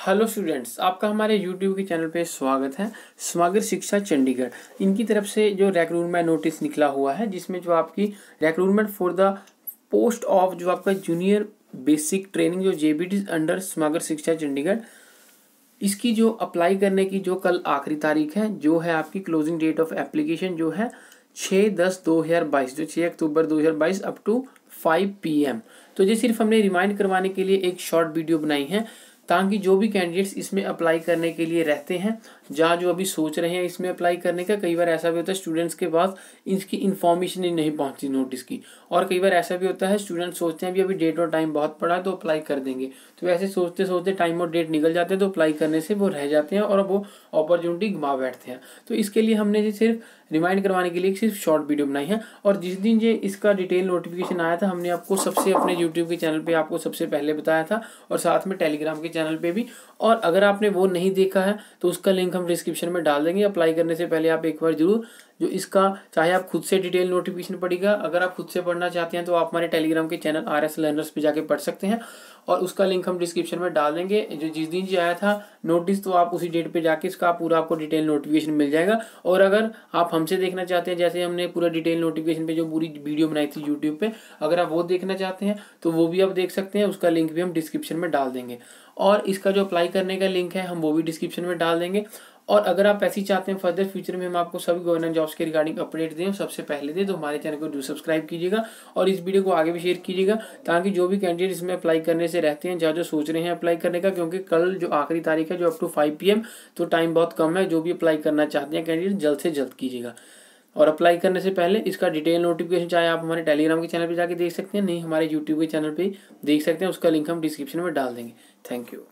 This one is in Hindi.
हेलो स्टूडेंट्स, आपका हमारे यूट्यूब के चैनल पे स्वागत है। समग्र शिक्षा चंडीगढ़। इनकी तरफ़ से जो रिक्रूटमेंट नोटिस निकला हुआ है, जिसमें जो आपकी recruitment for the post of जो आपका जूनियर बेसिक ट्रेनिंग जो जेबीटी अंडर समग्र शिक्षा चंडीगढ़, इसकी जो अप्लाई करने की जो कल आखिरी तारीख है, जो है आपकी क्लोजिंग डेट ऑफ़ एप्लीकेशन जो है छः दस दो हज़ार बाईस, जो छः अक्टूबर दो हज़ार बाईस up to five P M तो ये सिर्फ़ हमने रिमाइंड करवाने के लिए एक शॉर्ट वीडियो बनाई है। ताकि जो भी कैंडिडेट्स इसमें अप्लाई करने के लिए रहते हैं, जहाँ जो अभी सोच रहे हैं इसमें अप्लाई करने का, कई बार ऐसा भी होता है स्टूडेंट्स के पास इसकी इन्फॉर्मेशन ही नहीं पहुँचती नोटिस की। और कई बार ऐसा भी होता है स्टूडेंट सोचते हैं अभी अभी डेट और टाइम बहुत पड़ा है तो अप्लाई कर देंगे। तो ऐसे सोचते सोचते टाइम और डेट निकल जाते हैं तो अप्लाई करने से वो रह जाते हैं और वो अपॉर्चुनिटी घुमा बैठते हैं। तो इसके लिए हमने जो सिर्फ़ रिमाइंड करवाने के लिए सिर्फ़ शॉर्ट वीडियो बनाई है और जिस दिन ये इसका डिटेल नोटिफिकेशन आया था, हमने आपको सबसे अपने यूट्यूब के चैनल पर आपको सबसे पहले बताया था और साथ में टेलीग्राम के चैनल पे भी। और अगर आपने वो नहीं देखा है तो उसका लिंक हम डिस्क्रिप्शन में डाल देंगे। अप्लाई करने से पहले आप एक बार ज़रूर, जो इसका, चाहे आप खुद से डिटेल नोटिफिकेशन पड़ेगा अगर आप खुद से पढ़ना चाहते हैं तो आप हमारे टेलीग्राम के चैनल आर एस लर्नर्स पर जाके पढ़ सकते हैं। और उसका लिंक हम डिस्क्रिप्शन में डाल देंगे। जो जिस दिन जी आया था नोटिस तो आप उसी डेट पे जाके इसका पूरा आपको डिटेल नोटिफिकेशन मिल जाएगा। और अगर आप हमसे देखना चाहते हैं, जैसे हमने पूरा डिटेल नोटिफिकेशन पे जो पूरी वीडियो बनाई थी यूट्यूब पे, अगर आप वो देखना चाहते हैं तो वो भी आप देख सकते हैं। उसका लिंक भी हम डिस्क्रिप्शन में डाल देंगे। और इसका जो अप्लाई करने का लिंक है, हम वो भी डिस्क्रिप्शन में डाल देंगे। और अगर आप ऐसी चाहते हैं फर्दर फ्यूचर में हम आपको सभी गवर्नमेंट जॉब्स के रिगार्डिंग अपडेट दें, सबसे पहले दें तो हमारे चैनल को जो सब्सक्राइब कीजिएगा और इस वीडियो को आगे भी शेयर कीजिएगा, ताकि जो भी कैंडिडेट इसमें अप्लाई करने से रहते हैं, जहाँ जो सोच रहे हैं अप्लाई करने का, क्योंकि कल जो आखिरी तारीख है, जो अप टू फाइव पी तो टाइम बहुत कम है, जो भी अप्लाई करना चाहते हैं कैंडिडेट जल्द से जल्द कीजिएगा। और अप्लाई करने से पहले इसका डिटेल नोटिफिकेशन चाहे आप हमारे टेलीग्राम के चैनल पर जाके देख सकते हैं, नहीं, हमारे यूट्यूब के चैनल पर देख सकते हैं, उसका लिंक हम डिस्क्रिप्शन में डाल देंगे। Thank you